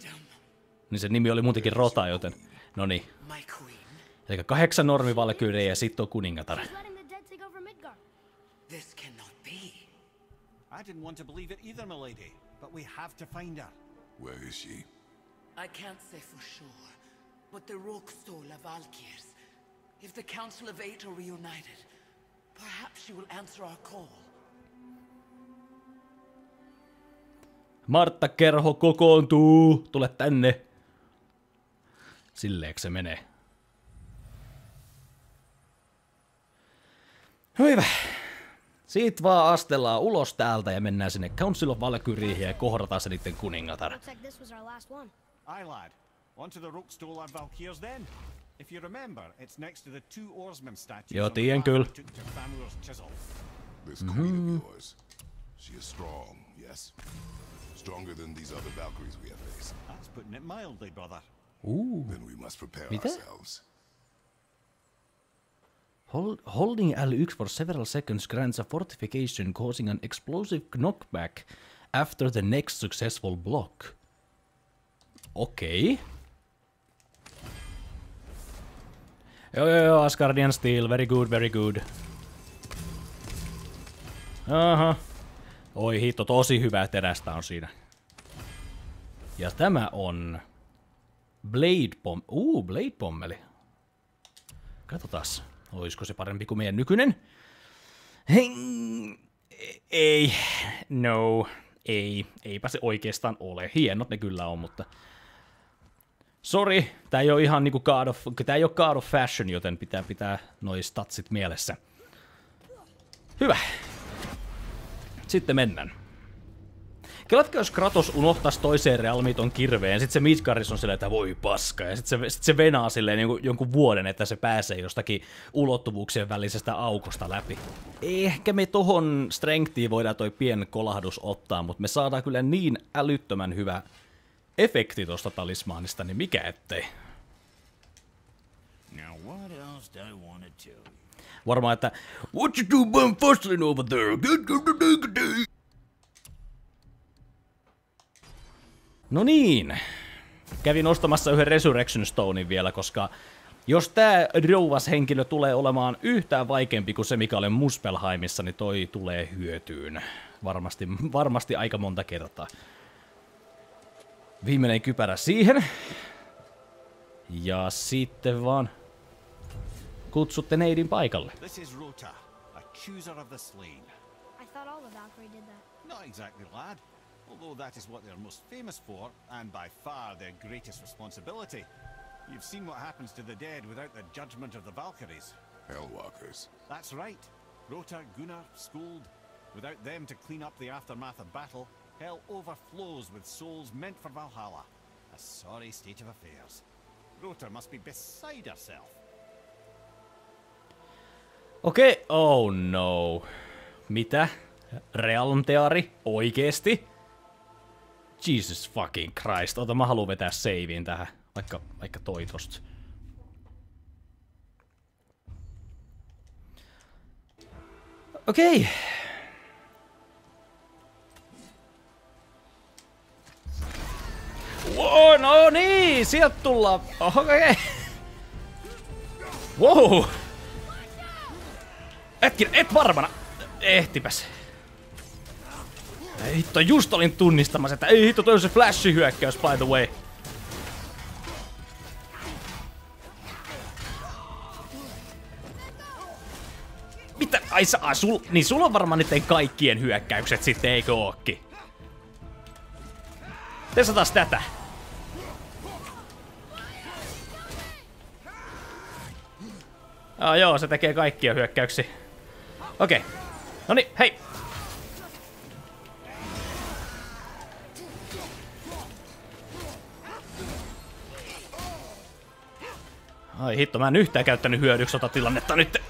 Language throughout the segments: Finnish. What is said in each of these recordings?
Freedom, Niin se nimi oli muutenkin Rota, joten... No niin. my queen. Eli kahdeksan normivalkyyrejä ja sitten on kuningatar. I didn't want to believe it either, milady, but we have to find her. Where is she? I can't say for sure, but the rook stole of Valkyrs. If the Council of Eight are reunited, perhaps she will answer our call. Martta Kerho kokoontuu! Tule tänne! Silleekö se menee? Hyvä. Siitä vaan astellaan ulos täältä ja mennään sinne Council of Valkyriihin ja kohdataan se niiden kuningatar. Lad. Valkyrs then. If you remember, it's next to the two oarsmen statues Joo, path kyllä. This queen of yours. She is strong, yes. Stronger than these other Valkyries we have faced. That's putting it mildly, brother. Ooh. Then we must prepare Mitä? ourselves. Hold, holding L1 for several seconds grants a fortification causing an explosive knockback after the next successful block. Okay. Joo, joo, joo, Asgardian Steel, very good, very good. Aha. Oi hitto, tosi hyvää terästä on siinä. Ja tämä on... Blade Bomb. Uu, Blade Bommeli. Katsotaas, olisiko se parempi kuin meidän nykyinen? Hei, ei, no, ei, eipä se oikeastaan ole. Hienot ne kyllä on, mutta... Sorry, tää ei ole ihan niinku God of, tää ei ole God of Fashion, joten pitää pitää noi statsit mielessä. Hyvä. Sitten mennään. Kelatko, jos Kratos unohtaisi toiseen realmiin ton kirveen, sit se Midgaris on silleen, että voi paska, ja sit se, sit se venaa silleen jonkun, jonkun vuoden, että se pääsee jostakin ulottuvuuksien välisestä aukosta läpi. Ehkä me tohon strengthiin voidaan toi pien kolahdus ottaa, mutta me saadaan kyllä niin älyttömän hyvä efekti tosta talismaanista, niin mikä ettei. Now, what else do I want to tell you? Varmaan, että What you do bum fussling over there? No niin. Kävin ostamassa yhden Resurrection Stonein vielä, koska jos tää rouvas henkilö tulee olemaan yhtään vaikeampi kuin se, mikä oli Muspelheimissa, niin toi tulee hyötyyn. Varmasti, varmasti aika monta kertaa. Viimeinen kypärä siihen. Ja sitten vaan kutsutte neidin paikalle. This is Rota, a chooser of the slain. I thought all the Valkyrie did that. Not exactly, lad. Although that is what they're most famous for, and by far their greatest responsibility. You've seen what happens to the dead without the judgment of the Valkyries. Hellwalkers. That's right. Rota, Gunnar, Skuld. Without them to clean up the aftermath of battle, hell overflows with souls meant for Valhalla. A sorry state of affairs. Rota must be beside herself. Okei, okay. oh no. Mitä? Realmteari? Oikeesti? Jesus fucking Christ. Ota, mä haluan vetää saveen tähän. Vaikka, vaikka toi tosta. Okei. Okay. Wow, no niin, sieltä tullaan. Okei. Okay. Wow. Hetkin, et varmana. Ehtipäs. Ei hitto, just olin tunnistamassa, että ei hitto, toi on se flashi hyökkäys, by the way. Mitä? Ai saa, sul, niin sulla on varmaan niiden kaikkien hyökkäykset sitten, eikö ookin? Testataan tätä. Ah, joo, se tekee kaikkia hyökkäyksiä. Okei. Okay. No hei! Ai hitto, mä en yhtään käyttänyt hyödyksi tota tilannetta nyt.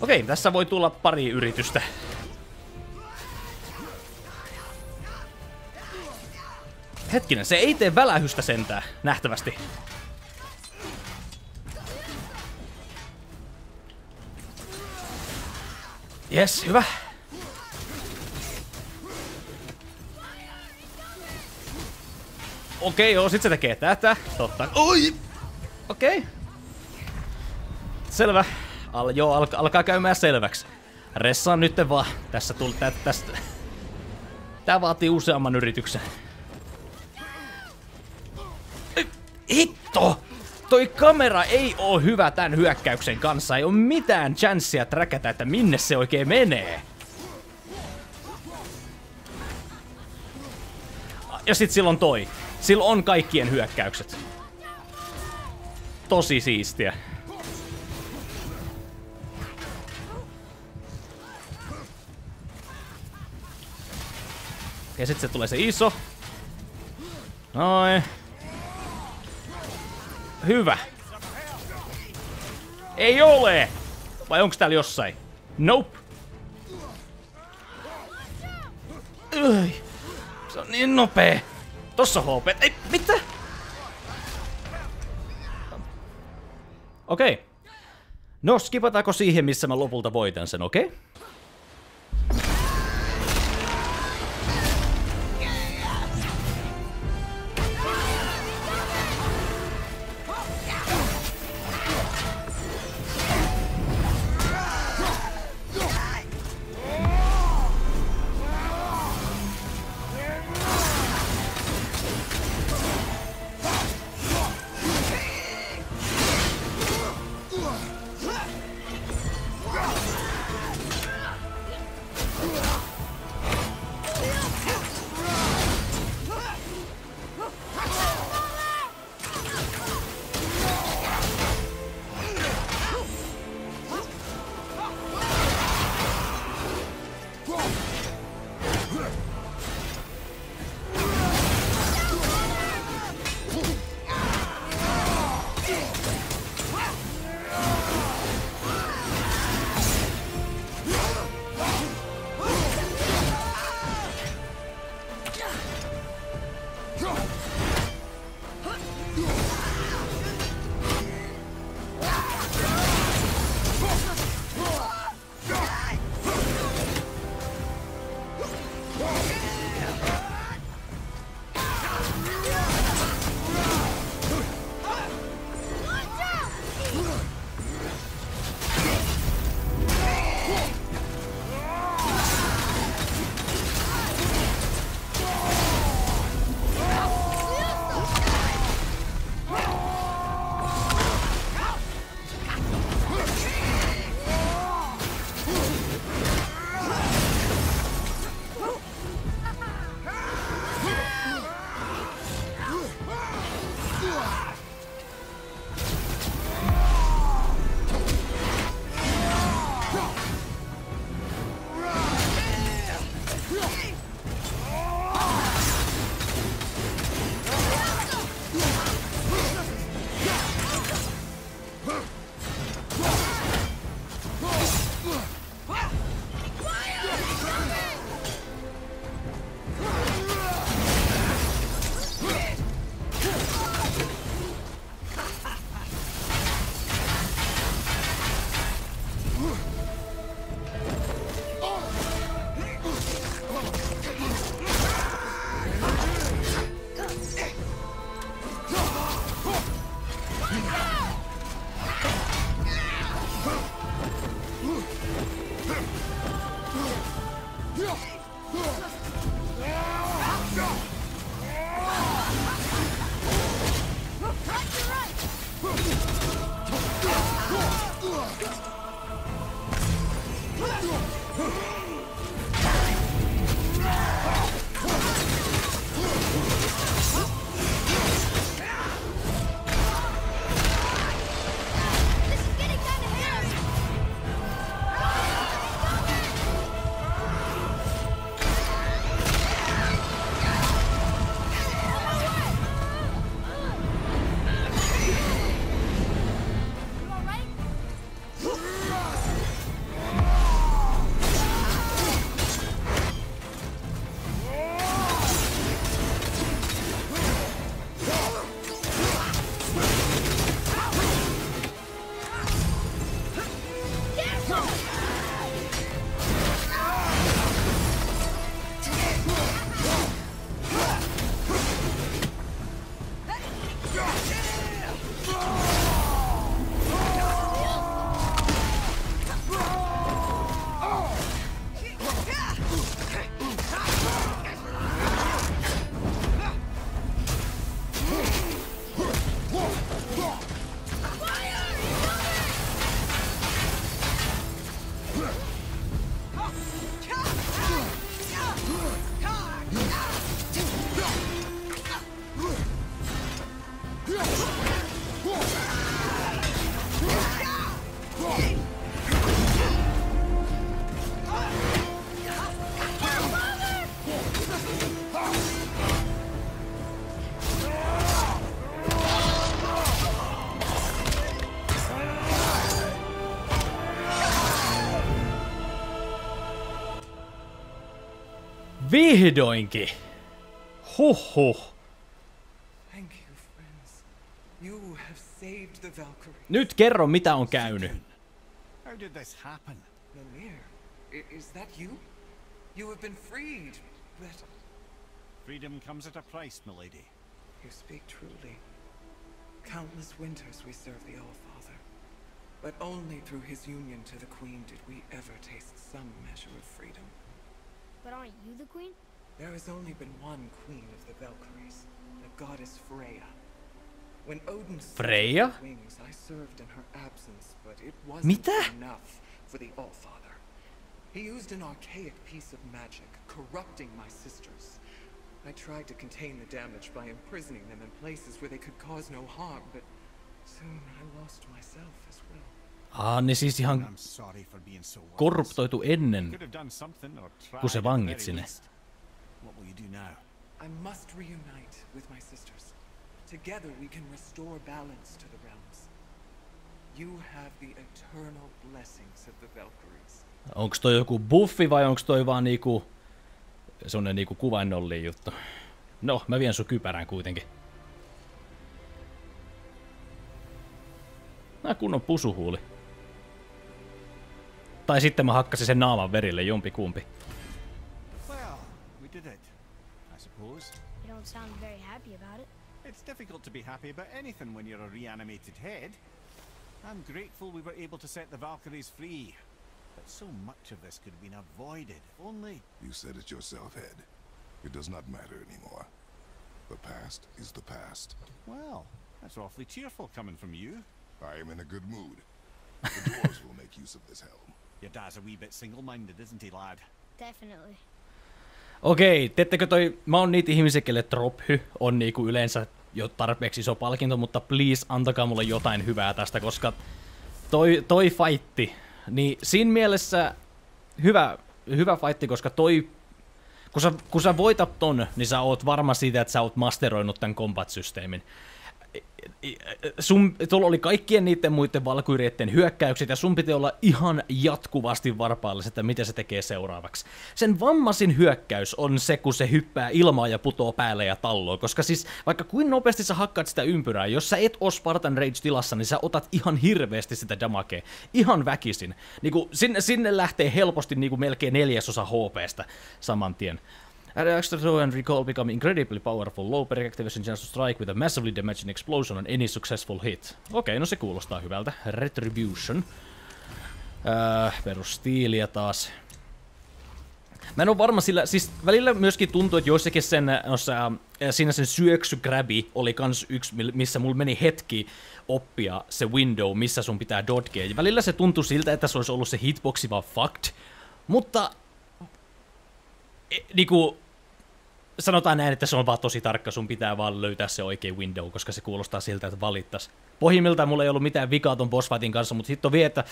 Okei, tässä voi tulla pari yritystä. Hetkinen, se ei tee välähystä sentään, nähtävästi. Yes, hyvä. Okei, joo, sit se tekee tätä. Totta. Oi! Okei. Selvä. Al, joo, alka, alkaa käymään selväksi. Ressaan nyt vaan. Tässä tuli tä, tästä. Tää vaatii useamman yrityksen. Ei, Hitto! Toi kamera ei oo hyvä tän hyökkäyksen kanssa. Ei oo mitään chanssia träkätä, että minne se oikein menee. Ja sit silloin toi. Silloin on kaikkien hyökkäykset. Tosi siistiä. Ja sit se tulee se iso. Noin. Hyvä. Ei ole! Vai onks täällä jossain? Nope. Ai. Se on niin nopee. Tossa HP. Ei, mitä? Okei. Okay. No, skipataanko siihen, missä mä lopulta voitan sen, okei? Okay? Vihdoinkin! Huhhuh. Thank you, friends. You have saved the Valkyrie. Nyt kerro, mitä on käynyt. How did this happen? Mimir, is that you? You have been freed, but Freedom comes at a price, milady. you speak truly. Countless winters we serve the All-Father, but only through his union to the Queen did we ever taste some measure of freedom. But aren't you the queen? There has only been one Queen of the Valkyries, the goddess Freya. When Odin Freya? her wings, I served in her absence, but it wasn't Mitä? enough for the Allfather. He used an archaic piece of magic, corrupting my sisters. I tried to contain the damage by imprisoning them in places where they could cause no harm, but soon I lost myself as well. Ah, ne siis ihan I'm sorry for being so wise. korruptoitu ennen. Could have done something or tried Kun se vangitsi ne. What will you do now? I must reunite with my sisters. Together we can restore balance to the realms. You have the eternal blessings of the Valkyries. Onks toi joku buffi vai onks toi vaan niinku semmonen niinku kuvainnollinen juttu? No, mä vien sun kypärän kuitenkin. Nää kunnon pusuhuuli. Tai sitten mä hakkasin sen naaman verille, jompi kumpi. Suppose. You don't sound very happy about it. It's difficult to be happy about anything when you're a reanimated head. I'm grateful we were able to set the Valkyries free. But so much of this could have been avoided. If only. You said it yourself, Head. It does not matter anymore. The past is the past. Well, that's awfully cheerful coming from you. I am in a good mood. The dwarves will make use of this helm. Your dad's a wee bit single-minded, isn't he, lad? Definitely. Okei, teettekö toi, mä oon niitä ihmisiä, kelle trophy on niinku yleensä jo tarpeeksi iso palkinto, mutta please antakaa mulle jotain hyvää tästä, koska toi, toi fightti, niin siinä mielessä hyvä, hyvä fightti, koska toi, kun sä, kun sä voitat ton, niin sä oot varma siitä, että sä oot masteroinut tämän combat-systeemin. Sun, tuolla oli kaikkien niiden muiden valkyyrietten hyökkäykset, ja sun piti olla ihan jatkuvasti varpaallista, että mitä se tekee seuraavaksi. Sen vammasin hyökkäys on se, kun se hyppää ilmaa ja putoo päälle ja talloo, koska siis vaikka kuin nopeasti sä hakkaat sitä ympyrää, jos sä et oo Spartan Rage-tilassa, niin sä otat ihan hirveästi sitä damakea. Ihan väkisin. Niinku, sinne, sinne lähtee helposti niinku melkein neljäsosa HPstä saman tien. Add extra throw and recall become incredibly powerful. Low per activation chance to strike with a massively damaging explosion on any successful hit. Okei, no se kuulostaa hyvältä. Retribution. Öö, perustiiliä taas. Mä en oo varma sillä, siis välillä myöskin tuntuu, että joissakin sen, noissa, äh, siinä sen syöksygrabi oli kans yksi, missä mulla meni hetki oppia se window, missä sun pitää dodgea. Ja välillä se tuntui siltä, että se olisi ollut se hitboxi vaan fucked. Mutta e, niinku, sanotaan näin, että se on vaan tosi tarkka, sun pitää vaan löytää se oikea window, koska se kuulostaa siltä, että valittas. Pohjimmiltaan mulla ei ollut mitään vikaa ton boss fightin kanssa, mutta sitten vielä, että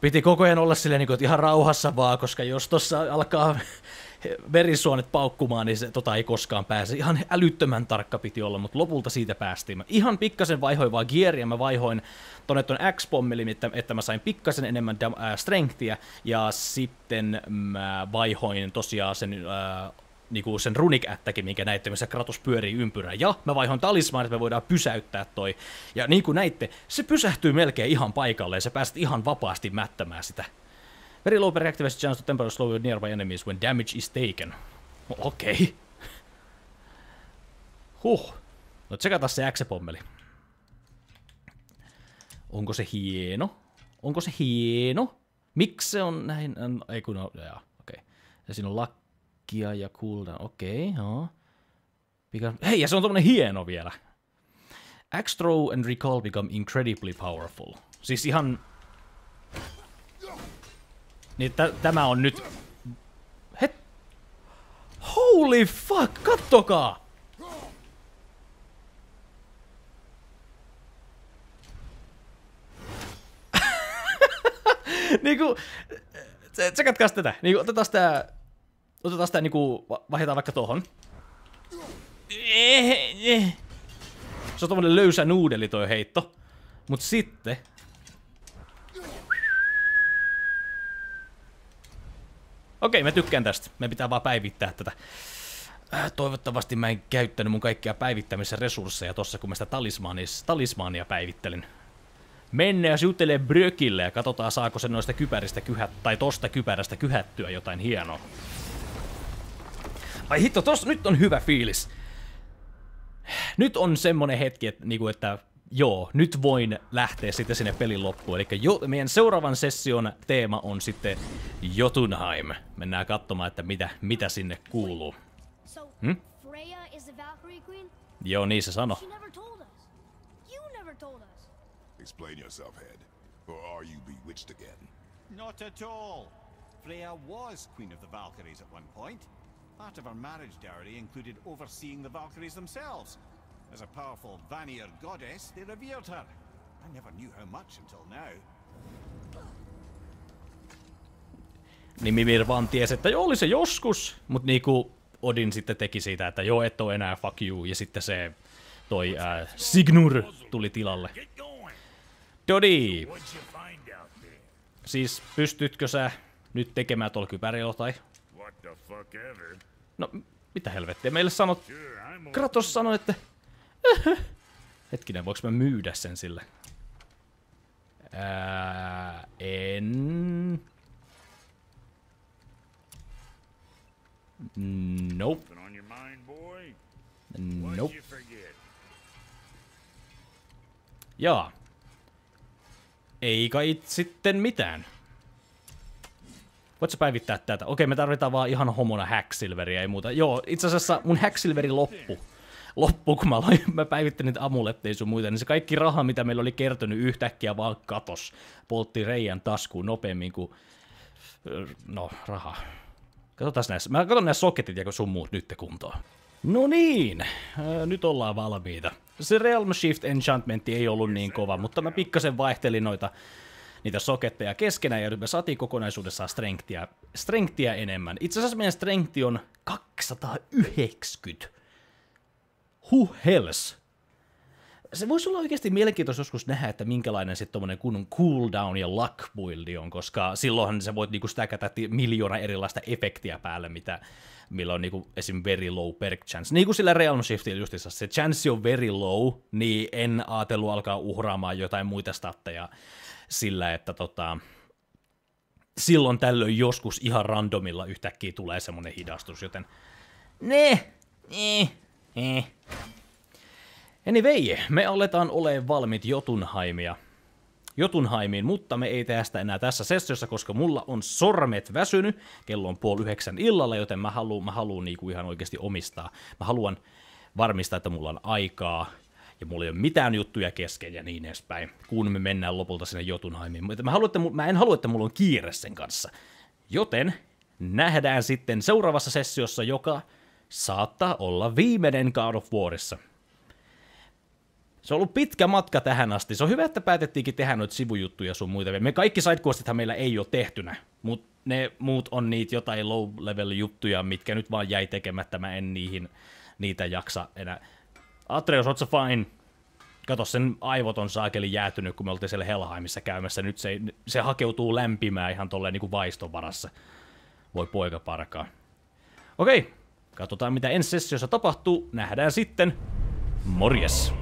piti koko ajan olla silleen, niin kuin, että ihan rauhassa vaan, koska jos tossa alkaa verisuonet paukkumaan, niin se tota ei koskaan pääse. Ihan älyttömän tarkka piti olla, mutta lopulta siitä päästiin. Mä ihan pikkasen vaihoin vaan gearia, mä vaihoin tonne ton X-pommeli, että, että mä sain pikkasen enemmän dam- äh, ja sitten mä vaihoin tosiaan sen äh, niinku sen runic minkä näitte, missä Kratos pyörii ympyrää. Ja mä vaihoin talismaan, että me voidaan pysäyttää toi. Ja niin kuin näitte, se pysähtyy melkein ihan paikalleen, se pääset ihan vapaasti mättämään sitä. Very low per chance to temporarily slow nearby enemies when damage is taken. No, Okei. Okay. Huh. No tsekataan se X-pommeli. Onko se hieno? Onko se hieno? Miksi se on näin? Ei kun jaa, okei. Okay. Ja siinä on lakkia ja cooldown, okei, okay, joo. Pika... Hei, ja se on tommonen hieno vielä. Axe throw and recall become incredibly powerful. Siis ihan... Niin tä- tämä on nyt... Het... Holy fuck, kattokaa! niinku... tse- Tsekatkaas tätä. Niinku otetaan tää... Otetaan tää niinku... va- Vaihdetaan vaikka tohon. Se on tommonen löysä nuudeli toi heitto. Mut sitten... Okei, mä tykkään tästä. Me pitää vaan päivittää tätä. Äh, Toivottavasti mä en käyttänyt mun kaikkia päivittämisen resursseja tossa, kun mä sitä talismaanis, talismaania päivittelin. Mennään jutelee Brökille ja katsotaan saako se noista kypäristä kyhät, tai tosta kypärästä kyhättyä jotain hienoa. Ai hitto, tos nyt on hyvä fiilis. Nyt on semmonen hetki, että, niinku, että joo, nyt voin lähteä sitten sinne pelin loppuun. Eli jo, meidän seuraavan session teema on sitten Jotunheim. Mennään katsomaan, että mitä, mitä sinne kuuluu. Queen? Joo, niin se sano. Explain yourself, Head. Or are you bewitched again? Not at all. Freya was Queen of the Valkyries at one point. Part of her marriage dowry included overseeing the Valkyries themselves. As a powerful Vanir goddess, they revered her. I never knew how much until now. Niin Mimir vaan tiesi, että joo, oli se joskus, mutta niinku Odin sitten teki siitä, että joo, et ole enää fuck you, ja sitten se toi ää, Signur tuli tilalle. Dodi, siis pystytkö sä nyt tekemään tuolla kypärillä tai? No, mitä helvettiä, meille sanot, Kratos sanoi, että... Hetkinen, voiko mä myydä sen sille? Ää, en... Nope, nope. Jaa. Ei kai sitten mitään. Voit sä päivittää tätä? Okei, me tarvitaan vaan ihan homona Hacksilveria, ei muuta. Joo, itse asiassa mun Hacksilveri loppu. Loppu, kun mä, loin, mä päivittelin niitä amuletteja sun muita, niin se kaikki raha, mitä meillä oli kertynyt yhtäkkiä vaan katos. Poltti reijän taskuun nopeammin kuin... No, raha. Katsotaan näissä. Mä katson näissä soketit ja sun muut nyt kuntoon. No niin, nyt ollaan valmiita. Se Realm Shift Enchantmentti ei ollut niin kova, mutta mä pikkasen vaihtelin noita niitä soketteja keskenään ja me saatiin kokonaisuudessaan strengthia, strengthia enemmän. Itse asiassa meidän strengthi on 290. Who hells? Se voisi olla oikeasti mielenkiintoista joskus nähdä, että minkälainen sitten tommonen kunnon cooldown ja luck buildi on, koska silloinhan sä voit niinku stäkätä miljoona erilaista efektiä päälle, mitä, millä on niinku esim. very low perk chance. Niin kuin sillä Realm Shiftillä justissa, se chance on very low, niin en ajatellut alkaa uhraamaan jotain muita statteja sillä, että tota, silloin tällöin joskus ihan randomilla yhtäkkiä tulee semmonen hidastus, joten ne, ne, ne. Anyway, me aletaan olemaan valmiit Jotunheimia. Jotunheimiin, mutta me ei tehdä sitä enää tässä sessiossa, koska mulla on sormet väsynyt. Kello on puoli yhdeksän illalla, joten mä haluan, mä niinku ihan oikeasti omistaa. Mä haluan varmistaa, että mulla on aikaa ja mulla ei ole mitään juttuja kesken ja niin edespäin, kun me mennään lopulta sinne Jotunheimiin. Mutta mä, haluan, että, mä en halua, että mulla on kiire sen kanssa. Joten nähdään sitten seuraavassa sessiossa, joka saattaa olla viimeinen God of Warissa. Se on ollut pitkä matka tähän asti. Se on hyvä, että päätettiinkin tehdä noita sivujuttuja sun muita. Me kaikki sidequestithan meillä ei ole tehtynä, mutta ne muut on niitä jotain low-level juttuja, mitkä nyt vaan jäi tekemättä. Mä en niihin, niitä jaksa enää. Atreus, oot sä fine? Kato, sen aivot on saakeli jäätynyt, kun me oltiin siellä Helheimissa käymässä. Nyt se, se hakeutuu lämpimään ihan tolleen niin kuin vaiston varassa. Voi poika parkaa. Okei, katsotaan mitä ensi sessiossa tapahtuu. Nähdään sitten. Morjes!